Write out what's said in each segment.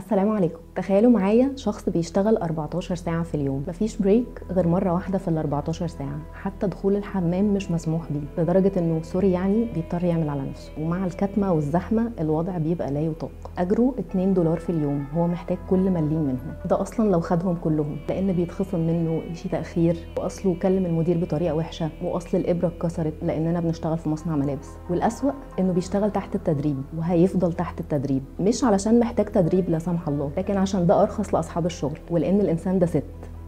السلام عليكم. تخيلوا معايا شخص بيشتغل 14 ساعة في اليوم. مفيش break غير مرة واحدة في ال 14 ساعة. حتى دخول الحمام مش مسموح بيه لدرجة إنه sorry يعني بيضطر يعمل على نفسه. ومع الكتمة والزحمة الوضع بيبقى لا يطاق. أجره 2 دولار في اليوم. هو محتاج كل مليم منهم. ده أصلا لو خدهم كلهم. لأن بيتخصم منه شي تأخير. وأصله كلم المدير بطريقة وحشة. وأصل الإبرة اتكسرت لاننا بنشتغل في مصنع ملابس. والأسوأ إنه بيشتغل تحت التدريب. وهيفضل تحت التدريب. مش علشان محتاج تدريب لا سمح الله. لكن عشان ده أرخص لأصحاب الشغل ولأن الإنسان ده ست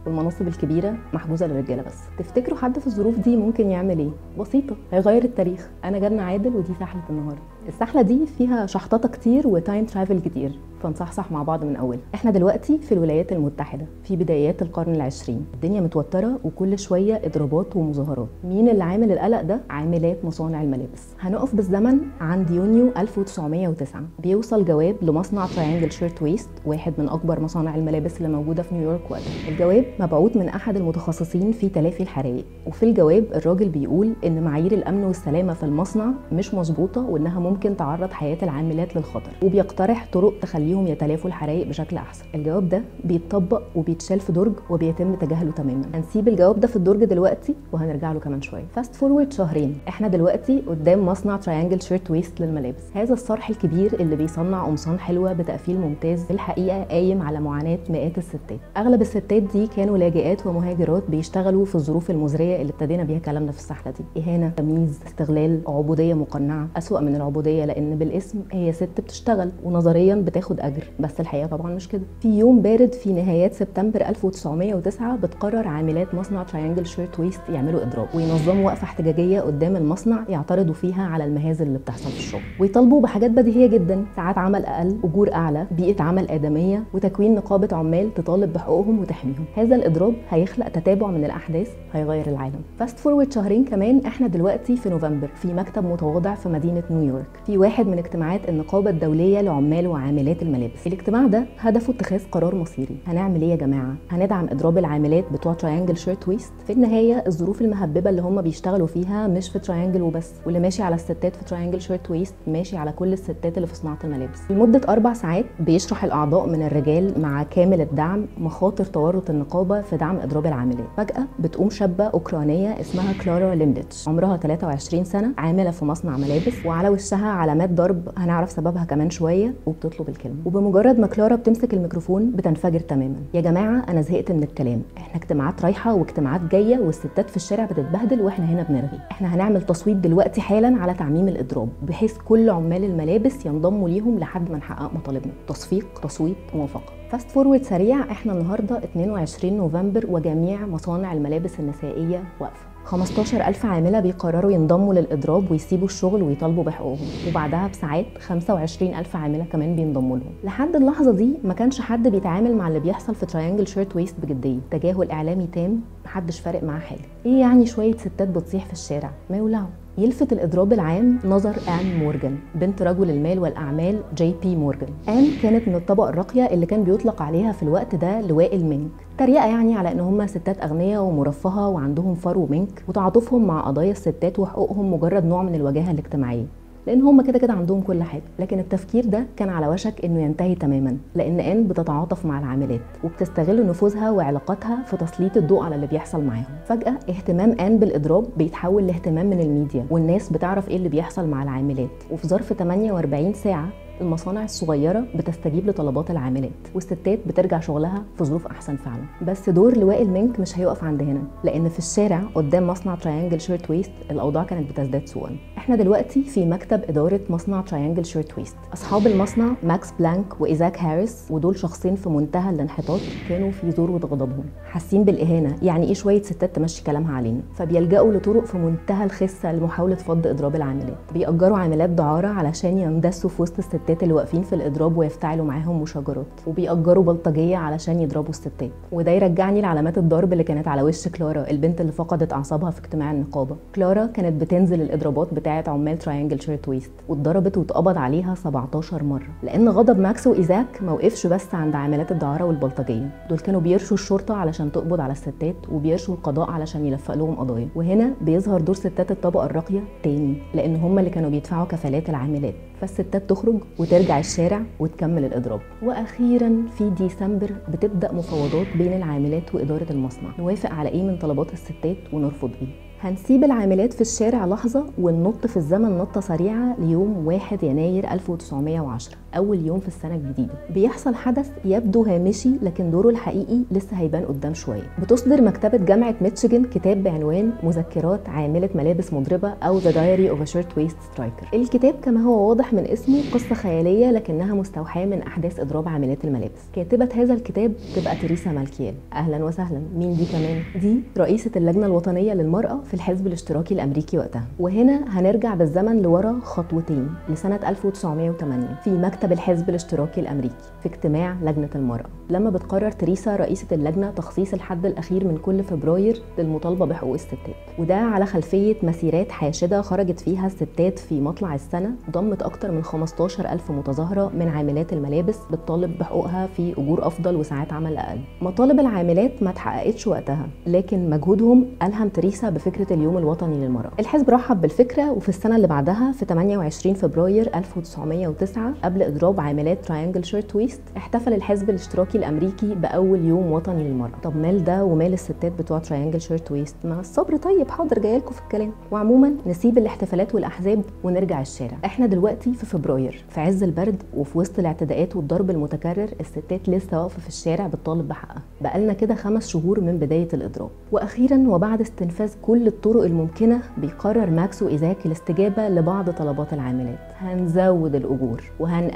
والمناصب الكبيرة محجوزه للرجالة بس. تفتكروا حد في الظروف دي ممكن يعمل إيه؟ بسيطة هيغير التاريخ. أنا جنة عادل ودي سحله النهارده. السحلة دي فيها شحططة كتير و time travel كتير. فنصحصح مع بعض من أول. إحنا دلوقتي في الولايات المتحدة في بدايات القرن العشرين. الدنيا متوترة وكل شوية اضرابات ومظاهرات. مين اللي عامل القلق ده؟ عاملات مصانع الملابس. هنقف بالزمن عند يونيو 1909 بيوصل جواب لمصنع Triangle Shirtwaist واحد من أكبر مصانع الملابس اللي موجودة في نيويورك وقتها. الجواب مبعوث من أحد المتخصصين في تلافي الحرائق. وفي الجواب الراجل بيقول إن معايير الأمن والسلامة في المصنع مش مظبوطة وإنها ممكن تعرض حياة العاملات للخطر. وبيقترح طرق تخليهم يتلافوا الحرائق بشكل أحسن. الجواب ده بيتطبق وبيتشال في درج وبيتم تجاهله تماما. هنسيب الجواب ده في الدرج دلوقتي وهنرجع له كمان شوية. fast forward شهرين. إحنا دلوقتي قدام مصنع Triangle Shirtwaist للملابس. هذا الصرح الكبير اللي بيصنع قمصان حلوة بتقفيل ممتاز في الحقيقة قايم على معاناة مئات الستات. أغلب الستات دي كانوا لاجئات ومهاجرات بيشتغلوا في الظروف المزرية اللي ابتدينا بيها كلامنا في السحله دي. إهانة تمييز استغلال عبودية مقنعة. أسوأ من العبودية لأن بالاسم هي ست بتشتغل ونظريا بتاخد اجر بس الحقيقة طبعا مش كده. في يوم بارد في نهايات سبتمبر 1909 بتقرر عاملات مصنع تراينجل شيرت ويست يعملوا إضراب وينظموا وقفة احتجاجية قدام المصنع يعترضوا فيها على المهازل اللي بتحصل في الشغل. ويطالبوا بحاجات بديهية جدا ساعات عمل أقل أجور أعلى بيئة عمل آدمية وتكوين نقابة عمال تطالب بحقوقهم وتحميهم. هذا الإضراب هيخلق تتابع من الأحداث هيغير العالم. fast forward شهرين كمان إحنا دلوقتي في نوفمبر في مكتب متواضع في مدينة نيويورك. في واحد من اجتماعات النقابة الدولية لعمال وعاملات الملابس. الاجتماع ده هدفه اتخاذ قرار مصيري. هنعمل إيه يا جماعة؟ هندعم إضراب العاملات بتوع تراينجل شيرت ويست في النهاية الظروف المهببة اللي هم بيشتغلوا فيها مش في تراينجل وبس واللي ماشي على الستات في تراينجل شيرت ويست ماشي على كل الستات اللي في صناعة الملابس. لمدة أربع ساعات بيشرح الأعضاء من الرجال مع كامل الدعم مخاطر تورط النقابة في دعم إضراب العاملات. فجأة بتقوم شابة أوكرانية اسمها كلارا ليمليتش عمرها 23 سنة عاملة في مصنع ملابس وعلى وشها علامات ضرب هنعرف سببها كمان شوية وبتطلب الكلمة. وبمجرد ما كلارا بتمسك الميكروفون بتنفجر تماما. يا جماعة أنا زهقت من الكلام. إحنا اجتماعات رايحة واجتماعات جاية والستات في الشارع بتتبهدل وإحنا هنا بنرغي. إحنا هنعمل تصويت دلوقتي حالا على تعميم الإضراب بحيث كل عمال الملابس ينضموا ليهم لحد ما نحقق مطالبنا. تصفيق تصويت موافقة. fast forward سريع إحنا النهارده 22 نوفمبر وجميع مصانع الملابس النسائية واقفة. 15 ألف عاملة بيقرروا ينضموا للإضراب ويسيبوا الشغل ويطالبوا بحقوقهم. وبعدها بساعات 25 ألف عاملة كمان بينضموا لهم. لحد اللحظة دي ما كانش حد بيتعامل مع اللي بيحصل في تراينجل شيرت ويست بجدية. تجاهل إعلامي تام محدش فارق معاه حاجة. إيه يعني شوية ستات بتصيح في الشارع؟ ما يولعوا. يلفت الإضراب العام نظر آن مورجان بنت رجل المال والأعمال جي بي مورجان آن كانت من الطبقة الراقية اللي كان بيطلق عليها في الوقت ده لواء المنك تريقة يعني على إن هم ستات أغنياء ومرفهة وعندهم فرو منك وتعاطفهم مع قضايا الستات وحقوقهم مجرد نوع من الوجاهة الاجتماعية. لأن هم كده كده عندهم كل حاجة لكن التفكير ده كان على وشك إنه ينتهي تماما لأن آن بتتعاطف مع العاملات وبتستغل نفوذها وعلاقاتها في تسليط الضوء على اللي بيحصل معاهم. فجأة اهتمام آن بالإضراب بيتحول لاهتمام من الميديا والناس بتعرف إيه اللي بيحصل مع العاملات. وفي ظرف 48 ساعة المصانع الصغيرة بتستجيب لطلبات العاملات والستات بترجع شغلها في ظروف أحسن فعلا. بس دور لواء المنك مش هيقف عند هنا لأن في الشارع قدام مصنع تراينجل شيرت ويست الأوضاع كانت بتزداد سوءا. إحنا دلوقتي في مكتب إدارة مصنع تراينجل شيرت ويست أصحاب المصنع ماكس بلانك وإيزاك هاريس ودول شخصين في منتهى الانحطاط كانوا في ذروه غضبهم حاسين بالإهانة يعني إيه شوية ستات تمشي كلامها علينا. فبيلجأوا لطرق في منتهى الخسة لمحاولة فض إضراب العاملات. بيأجروا عاملات دعارة علشان يندسوا في وسط الستات. الستات اللي واقفين في الإضراب ويفتعلوا معاهم مشاجرات وبيأجروا بلطجية علشان يضربوا الستات. وده يرجعني لعلامات الضرب اللي كانت على وش كلارا البنت اللي فقدت أعصابها في اجتماع النقابة. كلارا كانت بتنزل الإضرابات بتاعة عمال تراينجل شيرت ويست واتضربت واتقبض عليها 17 مرة. لأن غضب ماكس وإيزاك ما وقفش بس عند عاملات الدعارة والبلطجية. دول كانوا بيرشوا الشرطة علشان تقبض على الستات وبيرشوا القضاء علشان يلفق لهم قضايا. وهنا بيظهر دور ستات الطبقة الراقية تاني لأن هم اللي كانوا بيدفعوا كفالات العاملات. فالستات تخرج وترجع الشارع وتكمل الإضراب. وأخيرا في ديسمبر بتبدأ مفاوضات بين العاملات وإدارة المصنع. نوافق على إيه من طلبات الستات ونرفض إيه هنسيب العاملات في الشارع لحظة وننط في الزمن نطة سريعة ليوم 1 يناير 1910 أول يوم في السنة الجديدة. بيحصل حدث يبدو هامشي لكن دوره الحقيقي لسه هيبان قدام شوية. بتصدر مكتبة جامعة ميتشيجن كتاب بعنوان مذكرات عاملة ملابس مضربة أو The Diary of a Shirtwaist Striker. الكتاب كما هو واضح من اسمه قصة خيالية لكنها مستوحاة من أحداث إضراب عاملات الملابس. كاتبة هذا الكتاب تبقى تريسا مالكيال أهلا وسهلا. مين دي كمان؟ دي رئيسة اللجنة الوطنية للمرأة في الحزب الاشتراكي الأمريكي وقتها. وهنا هنرجع بالزمن لورا خطوتين لسنة 1908 في مكتب الحزب الاشتراكي الأمريكي في اجتماع لجنة المرأة. لما بتقرر تريسا رئيسة اللجنة تخصيص الحد الأخير من كل فبراير للمطالبة بحقوق الستات. وده على خلفية مسيرات حاشدة خرجت فيها الستات في مطلع السنة ضمت أكتر من 15 ألف متظاهرة من عاملات الملابس بتطالب بحقوقها في أجور أفضل وساعات عمل أقل. مطالب العاملات ما اتحققتش وقتها لكن مجهودهم ألهم تريسا بفكرة اليوم الوطني للمرأة. الحزب رحب بالفكرة وفي السنة اللي بعدها في 28 فبراير 1909 قبل إضراب عاملات تراينجل شيرت ويست احتفل الحزب الاشتراكي الأمريكي بأول يوم وطني للمرأة. طب مال ده ومال الستات بتوع تراينجل شيرت ويست ما الصبر طيب حاضر جايلكم في الكلام. وعموما نسيب الاحتفالات والأحزاب ونرجع الشارع. إحنا دلوقتي في فبراير في عز البرد وفي وسط الاعتداءات والضرب المتكرر الستات لسه واقفة في الشارع بتطالب بحقها. بقالنا كده خمس شهور من بداية الإضراب. وأخيرا وبعد استنفاذ كل الطرق الممكنة بيقرر ماكس وإيزاك الاستجابة لبعض طلبات العاملات. هنزود الأجور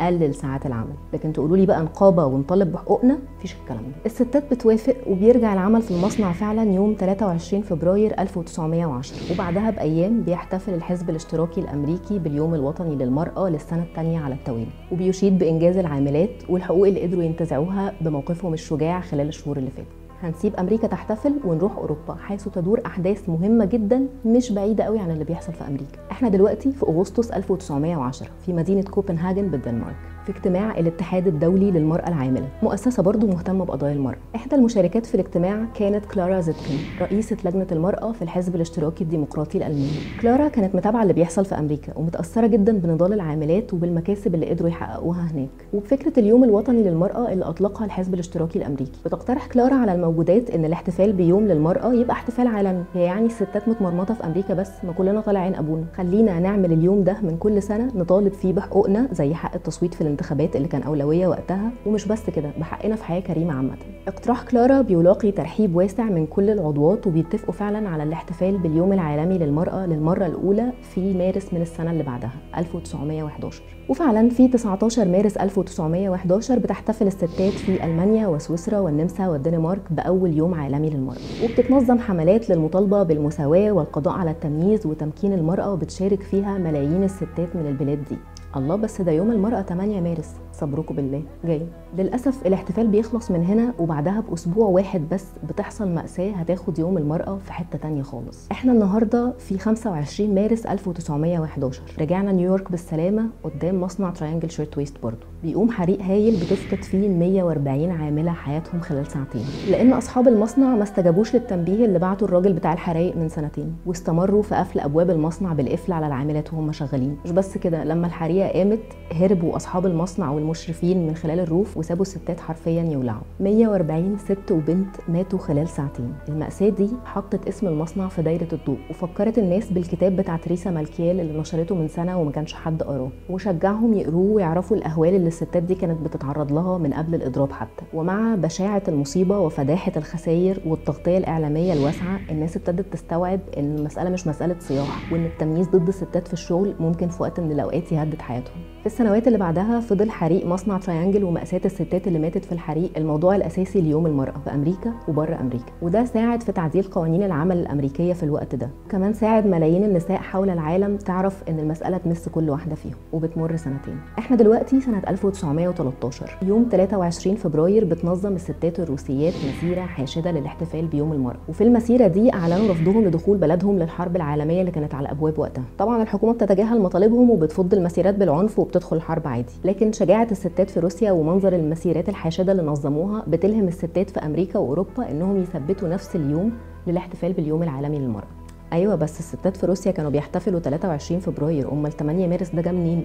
وهنقلل ساعات العمل. لكن تقولوا لي بقى نقابة ونطالب بحقوقنا؟ مفيش الكلام ده. الستات بتوافق وبيرجع العمل في المصنع فعلا يوم 23 فبراير 1910 وبعدها بأيام بيحتفل الحزب الاشتراكي الأمريكي باليوم الوطني للمرأة للسنة الثانية على التوالي. وبيشيد بإنجاز العاملات والحقوق اللي قدروا ينتزعوها بموقفهم الشجاع خلال الشهور اللي فاتت. هنسيب أمريكا تحتفل ونروح أوروبا حيث تدور أحداث مهمة جدا مش بعيدة قوي عن اللي بيحصل في أمريكا. إحنا دلوقتي في أغسطس 1910 في مدينة كوبنهاجن بالدنمارك. في اجتماع الاتحاد الدولي للمرأة العاملة مؤسسة برضو مهتمة بقضايا المرأة. إحدى المشاركات في الاجتماع كانت كلارا زيتكن رئيسة لجنة المرأة في الحزب الاشتراكي الديمقراطي الألماني. كلارا كانت متابعة اللي بيحصل في أمريكا ومتأثرة جدا بنضال العاملات وبالمكاسب اللي قدروا يحققوها هناك. وبفكرة اليوم الوطني للمرأة اللي أطلقها الحزب الاشتراكي الأمريكي. بتقترح كلارا على الموجودات إن الاحتفال بيوم للمرأة يبقى احتفال عالمي. يعني الستات متمرمطة في أمريكا بس ما كلنا طالعين أبونا. خلينا نعمل اليوم ده من كل سنة نطالب فيه بحقوقنا زي حق التصويت في الانتخابات اللي كان أولوية وقتها ومش بس كده بحقنا في حياة كريمة عامة. اقتراح كلارا بيلاقي ترحيب واسع من كل العضوات وبيتفقوا فعلا على الاحتفال باليوم العالمي للمرأة للمرة الأولى في مارس من السنة اللي بعدها 1911 وفعلا في 19 مارس 1911 بتحتفل الستات في ألمانيا وسويسرا والنمسا والدنمارك بأول يوم عالمي للمرأة. وبتتنظم حملات للمطالبة بالمساواة والقضاء على التمييز وتمكين المرأة وبتشارك فيها ملايين الستات من البلاد دي. الله بس ده يوم المرأة 8 مارس. صبركم بالله. جاي. للأسف الاحتفال بيخلص من هنا وبعدها بأسبوع واحد بس بتحصل مأساة هتاخد يوم المرأة في حتة تانية خالص. إحنا النهاردة في 25 مارس 1911 رجعنا نيويورك بالسلامة قدام مصنع تراينجل شيرت ويست برضه. بيقوم حريق هايل بتفقد فيه 140 عاملة حياتهم خلال ساعتين. لأن أصحاب المصنع ما استجابوش للتنبيه اللي بعته الراجل بتاع الحرايق من سنتين واستمروا في قفل أبواب المصنع بالقفل على العاملات وهم شغالين. مش بس كده لما الحريقة قامت هربوا أصحاب المصنع والمشرفين من خلال الروف وسابوا الستات حرفيا يولعوا. 140 ست وبنت ماتوا خلال ساعتين. المأساة دي حطت اسم المصنع في دايرة الضوء وفكرت الناس بالكتاب بتاع تريسا مالكيال اللي نشرته من سنة وما كانش حد قراه. وشجعهم يقروه ويعرفوا الأهوال اللي الستات دي كانت بتتعرض لها من قبل الإضراب حتى. ومع بشاعة المصيبة وفداحة الخسائر والتغطية الإعلامية الواسعة الناس ابتدت تستوعب إن المسألة مش مسألة صياح وإن التمييز ضد الستات في الشغل ممكن في وقت من الأوقات يهدد حياتهم. السنوات اللي بعدها فضل حريق مصنع تراينجل ومأساة الستات اللي ماتت في الحريق الموضوع الأساسي ليوم المرأة في أمريكا وبره أمريكا. وده ساعد في تعديل قوانين العمل الأمريكية في الوقت ده. كمان ساعد ملايين النساء حول العالم تعرف إن المسألة تمس كل واحدة فيهم وبتمر سنتين. إحنا دلوقتي سنة 1913 يوم 23 فبراير بتنظم الستات الروسيات مسيرة حاشدة للاحتفال بيوم المرأة. وفي المسيرة دي أعلنوا رفضهم لدخول بلدهم للحرب العالمية اللي كانت على الأبواب وقتها. طبعا الحكومة بتتجاهل مطالبهم وبتفض المسيرات بالعنف وبتدخل الحرب عادي. لكن شجاعة الستات في روسيا ومنظر المسيرات الحاشدة اللي نظموها بتلهم الستات في أمريكا وأوروبا إنهم يثبتوا نفس اليوم للاحتفال باليوم العالمي للمرأة. أيوه بس الستات في روسيا كانوا بيحتفلوا 23 فبراير. أمال 8 مارس ده جه منين؟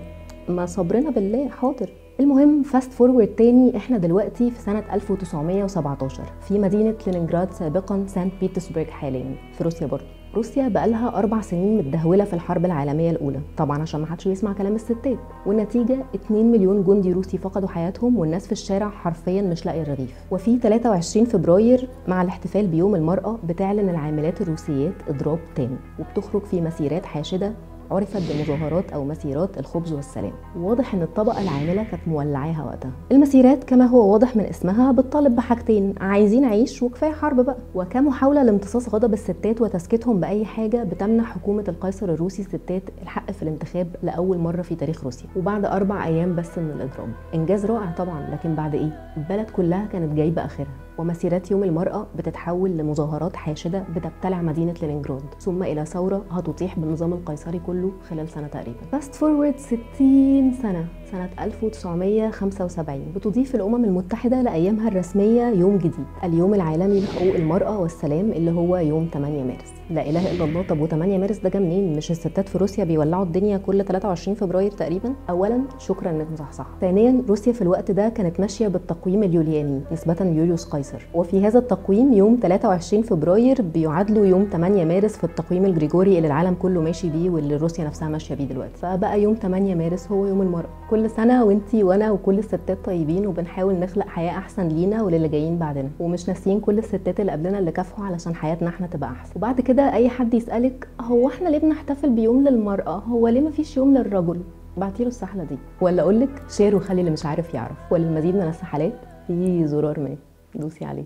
ما صبرنا بالله. حاضر. المهم fast forward تاني. إحنا دلوقتي في سنة 1917 في مدينة لينينجراد سابقا سانت بيترسبرغ حاليا. في روسيا برضه روسيا بقالها أربع سنين متدهولة في الحرب العالمية الأولى. طبعا عشان ما حدش بيسمع كلام الستات. والنتيجة 2 مليون جندي روسي فقدوا حياتهم والناس في الشارع حرفيا مش لاقية الرغيف. وفي 23 فبراير مع الاحتفال بيوم المرأة بتعلن العاملات الروسيات إضراب تام. وبتخرج في مسيرات حاشدة عرفت بمظاهرات أو مسيرات الخبز والسلام. واضح إن الطبقة العاملة كانت مولعاها وقتها. المسيرات كما هو واضح من اسمها بتطالب بحاجتين عايزين عيش وكفاية حرب بقى. وكمحاولة لامتصاص غضب الستات وتسكيتهم بأي حاجة بتمنح حكومة القيصر الروسي الستات الحق في الانتخاب لأول مرة في تاريخ روسيا. وبعد أربع أيام بس من الاضراب إنجاز رائع طبعا لكن بعد إيه؟ البلد كلها كانت جايبة آخرها. ومسيرات يوم المرأة بتتحول لمظاهرات حاشدة بتبتلع مدينة لينينجراد ثم إلى ثورة هتطيح بالنظام القيصري كله. خلال سنة تقريبا. fast forward 60 سنة سنة 1975 بتضيف الأمم المتحدة لأيامها الرسمية يوم جديد اليوم العالمي لحقوق المرأة والسلام اللي هو يوم 8 مارس. لا إله إلا الله. طب و8 مارس ده جه منين؟ مش الستات في روسيا بيولعوا الدنيا كل 23 فبراير تقريبا؟ أولا شكرا إنك مصحصح ثانيا روسيا في الوقت ده كانت ماشية بالتقويم اليولياني نسبة ليوليوس قيصر. وفي هذا التقويم يوم 23 فبراير بيعادلوا يوم 8 مارس في التقويم الجريجوري اللي العالم كله ماشي بيه واللي روسيا نفسها ماشية بيه دلوقتي. فبقى يوم 8 مارس هو يوم المرأة. كل سنة وانتي وأنا وكل الستات طيبين وبنحاول نخلق حياة أحسن لينا وللي جايين بعدنا. ومش ناسيين كل الستات اللي قبلنا اللي كافحوا علشان حياتنا إحنا تبقى أحسن. وبعد كده أي حد يسألك هو إحنا ليه بنحتفل بيوم للمرأة؟ هو ليه مفيش يوم للرجل؟ بعتيله السحلة دي. ولا أقولك شير وخلي اللي مش عارف يعرف. وللمزيد من السحلات في زرار ما. دوسي عليه.